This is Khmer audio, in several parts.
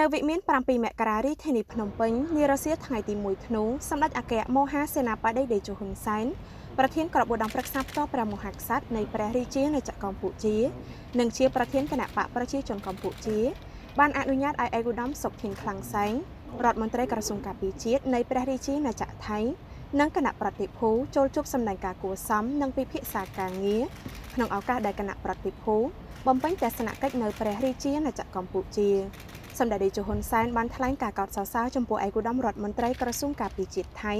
នៅវិមាន7មករារាជធានីភ្នំពេញនារសៀលថ្ងៃទី1ធ្នូសម្ដេចអគ្គមហាសេនាបតីតេជោហ៊ុនសែនប្រធានក្របឧត្តមប្រឹក្សាផ្ទាល់ព្រះមហាក្សត្រនៃព្រះរាជាណាចក្រកម្ពុជា និងជាប្រធានគណៈបកប្រជាជនកម្ពុជាបានអនុញ្ញាតឲ្យឯកឧត្តមសុកធីនខ្លាំងសែងរដ្ឋមន្ត្រីក្រសួងការពារជាតិនៃព្រះរាជាណាចក្រថៃនិងគណៈប្រតិភូចូលជួបសម្ដែងការគួសមនិងពិភាក្សាការងារក្នុងឱកាសដែលគណៈប្រតិភូបំពេញទស្សនកិច្ចនៅព្រះរាជាណាចក្រកម្ពុជា សម្ដេចតេជោហ៊ុនសែនបានថ្លែងការកោតសរសើរចំពោះឯកឧត្តមរដ្ឋមន្ត្រីក្រសួងការពារជាតិថៃ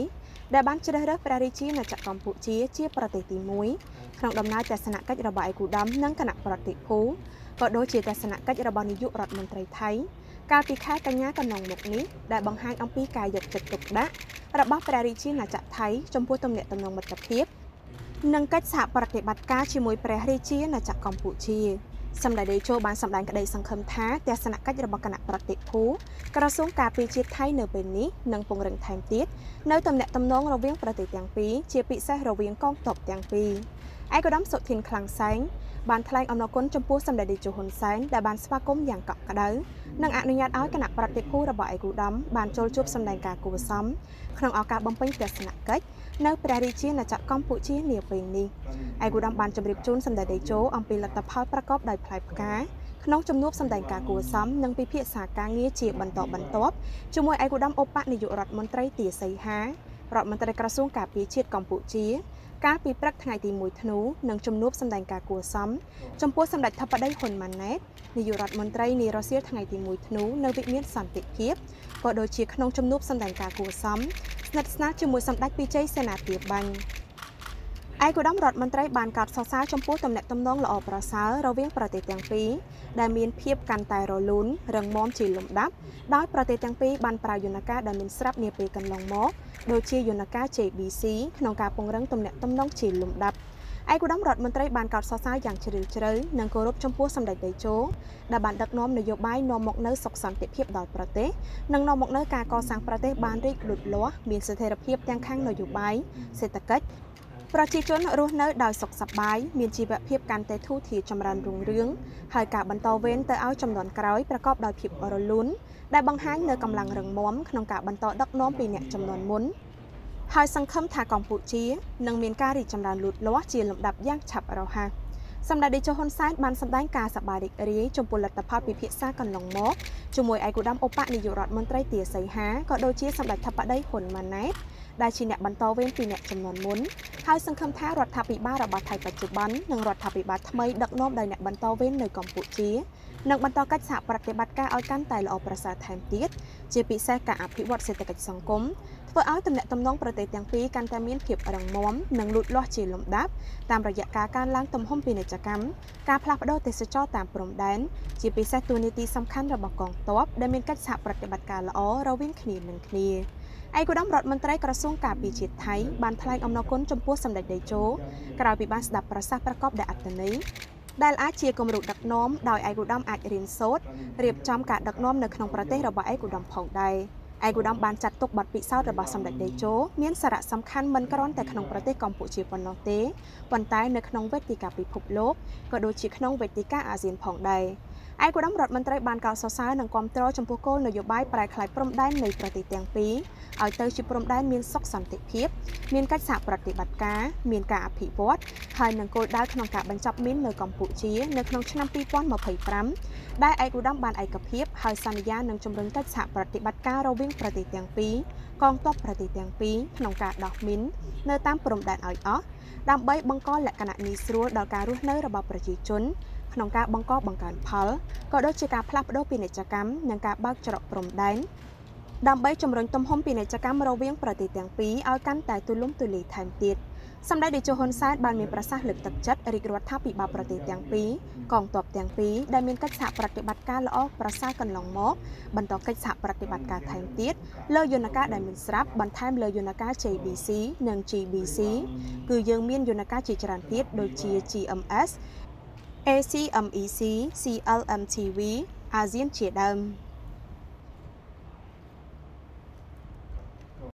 ដែលបានជ្រើសរើសព្រះរាជាណាចក្រកម្ពុជាជាប្រទេសទី1ក្នុងដំណើរទស្សនកិច្ចរបស់ឯកឧត្តមនិងគណៈប្រតិភូក៏ដូចជាទស្សនកិច្ចរបស់នាយករដ្ឋមន្ត្រីថៃកាលពីខែកញ្ញាកន្លងមកនេះដែលបង្ហាញអំពីការយកចិត្តទុកដាក់របស់ព្រះរាជាណាចក្រថៃចំពោះទំនាក់ទំនងមិត្តភាពនិងកិច្ចសហប្រតិបត្តិការជាមួយព្រះរាជាណាចក្រកម្ពុជា សម្ដេចតេជោបានសម្ដែងក្តីសង្ឃឹមថាទស្សនកិច្ចរបស់គណៈប្រតិភូក្រសួងការពារជាតិថៃនៅពេលនេះនឹងពង្រឹងថែមទៀតនៅទំនាក់ទំនងរវាងប្រទេសទាំងពីរជាពិសេសរវាងកងទ័ពទាំងពីរឯកឧត្តមសុធិនខ្លាំងសែង បានថ្លែងអំណរគុណចំពោះសម្ដេចតេជោហ៊ុនសែនដែលបានស្វាគមន៍យ៉ាងកក់ក្ដៅនិងអនុញ្ញាតឲ្យគណៈប្រតិភូរបស់ឯកឧត្តមបានចូលជួបសម្ដែងការគួរសមក្នុងឱកាសបំពេញទស្សនកិច្ចនៅព្រះរាជាណាចក្រកម្ពុជានាពេលនេះឯកឧត្តមបានជម្រាបជូនសម្ដេចតេជោអំពីលទ្ធផលប្រកបដោយផ្លែផ្កាក្នុងជំនួបសម្ដែងការគួរសមនិងពិភាក្សាការងារជាបន្តបន្ទាប់ជាមួយឯកឧត្តមឧបនាយករដ្ឋមន្ត្រីទាសីហារដ្ឋមន្ត្រីក្រសួងការពារជាតិកម្ពុជា កាលពីព្រឹកថ្ងៃទី1ធ្នូនឹងជំនួបសម្ដែងការគួរសមចំពោះសម្ដេចធិបតីហ៊ុនម៉ាណែតនាយករដ្ឋមន្ត្រីនារសៀលថ្ងៃទី1ធ្នូនៅវិមានសន្តិភាពក៏ដូចជាក្នុងជំនួបសម្ដែងការគួរសមស្និទ្ធស្នាលជាមួយសម្ដេចពិជ័យសេនាធាបាញ់ ឯកឧត្តមរដ្ឋមន្ត្រីបានកោតសរសើរចំពោះទំនាក់ទំនងល្អប្រសើររវាងប្រទេសទាំងពីរដែលមានភាពកាន់តែរលូនរឹងមាំជាលំដាប់ដោយប្រទេសទាំងពីរបានប្រើយន្តការដែលមានស្រាប់នាពេលកន្លងមកដូចជាយន្តការ JBC ក្នុងការពង្រឹងទំនាក់ទំនងជាលំដាប់ឯកឧត្តមរដ្ឋមន្ត្រីបានកោតសរសើរយ៉ាងជ្រាលជ្រៅនិងគោរពចំពោះសម្ដេចតេជោដែលបានដឹកនាំនយោបាយនាំមកនូវសុខសន្តិភាពដល់ប្រទេសនិងនាំមកនូវការកសាងប្រទេសបានរីកលូតលាស់មានស្ថិរភាពទាំងខាងនយោបាយសេដ្ឋកិច្ច ប្រជាជនរស់នៅដោយសុខសប្បាយមានជីវភាពកាន់តែធូរធារចម្រើនរុងរឿងហើយការបន្តវេនទៅឲ្យចំនួនក្រោយប្រកបដោយភាពរលូនដែលបង្ហាញនៅកម្លាំងរឹងមាំក្នុងការបន្តដឹកនាំពីអ្នកចំនួនមុនហើយសង្ឃឹមថាកម្ពុជានឹងមានការរីកចម្រើនលូតលាស់ជាលំដាប់យ៉ាងឆាប់រហ័សសម្ដេចតេជោហ៊ុនសែនបានសម្ដែងការសប្បាយរីករាយចំពោះលទ្ធផលពិភាក្សាកន្លងមកជាមួយឯកឧត្តមឧបនាយករដ្ឋមន្ត្រីទាសីហាក៏ដូចជាសម្ដេចធិបតីហ៊ុនម៉ាណែត ដែលជាអ្នកបន្តវេនពីអ្នកចំនួនមុនហើយសង្ឃឹមថារដ្ឋាភិបាលរបស់ថៃបច្ចុប្បន្ននិងរដ្ឋាភិបាលថ្មីដឹកនាំដោយអ្នកបន្តវេននៅកម្ពុជានឹងបន្តកិច្ចសហប្រតិបត្តិការឲ្យកាន់តែល្អប្រសើរថែមទៀតជាពិសេសការអភិវឌ្ឍសេដ្ឋកិច្ចសង្គមធ្វើឲ្យទំនាក់ទំនងប្រទេសទាំងពីរកាន់តែមានភាពរឹងមាំនិងលូតលាស់ជាលំដាប់តាមរយៈការកើនឡើងទំហំពាណិជ្ជកម្មការផ្លាស់ប្តូរទេសចរតាមព្រំដែនជាពិសេសទូនីតិសំខាន់របស់កងទ័ពដែលមានកិច្ចសហប្រតិបត្តិការល្អរវាងគ្នានឹងគ្នា ឯកឧត្តមរដ្ឋមន្ត្រីក្រសួងការពារជាតិថៃបានថ្លែងអំណរគុណចំពោះសម្ដេចតេជោក្រោយពីបានស្ដាប់ប្រសាសន៍ប្រកបដោយអត្ថន័យដែលអាចជាគំរូដឹកនាំដោយឯកឧត្តមអាចរៀនសូត្ររៀបចំការដឹកនាំនៅក្នុងប្រទេសរបស់ឯកឧត្តមផងដែរឯកឧត្តមបានចាត់ទុកបទពិសោធន៍របស់សម្ដេចតេជោមានសារៈសំខាន់មិនគ្រាន់តែក្នុងប្រទេសកម្ពុជាប៉ុណ្ណោះទេប៉ុន្តែនៅក្នុងវេទិកាពិភពលោកក៏ដូចជាក្នុងវេទិកាអាស៊ានផងដែរ ឯកឧត្តមរដ្ឋមន្ត្រីបានកោតសរសើរនិងគាំទ្រចំពោះគោលនយោបាយប្រែក្លាយព្រំដែននៃប្រទេសទាំងពីរឲ្យទៅជាព្រំដែនមានសុខសន្តិភាព មានកិច្ចសហប្រតិបត្តិការមានការអភិវឌ្ឍហើយនឹងគោលដៅក្នុងការបញ្ចប់មីននៅកម្ពុជានៅក្នុងឆ្នាំ2025ដែលឯកឧត្តមបានឯកភាពហើយសន្យានឹងជំរុញកិច្ចសហប្រតិបត្តិការរវាងប្រទេសទាំងពីរកងទ័ពប្រទេសទាំងពីរក្នុងការដោះមីននៅតាមព្រំដែនឲ្យអស់ ដើម្បីបង្កលក្ខណៈងាយស្រួលដល់ការរស់នៅរបស់ប្រជាជនក្នុងការបង្កបង្កើនផលក៏ដូចជាការផ្លាស់ប្តូរពាណិជ្ជកម្មនិងការបើកច្រកព្រំដែនដើម្បីជំរុញទំហំពាណិជ្ជកម្មរវាងប្រទេសទាំងពីរឲ្យកាន់តែទូលំទូលាយថែមទៀត សម្ដេចតេជោហ៊ុនសែនបានមានប្រសាសន៍លើកទឹកចិត្តរាជរដ្ឋាភិបាលប្រទេសទាំងពីរកងទ័ពទាំងពីរដែលមានកិច្ចសហប្រតិបត្តិការល្អប្រសើរកន្លងមក បន្តកិច្ចសហប្រតិបត្តិការថែមទៀតលើយន្តការដែលមានស្រាប់បន្ថែមលើយន្តការ JBC និង GBC គឺយើងមានយន្តការជាច្រើនទៀតដូចជា GMS ACMEC CLMTV អាស៊ានជាដើម។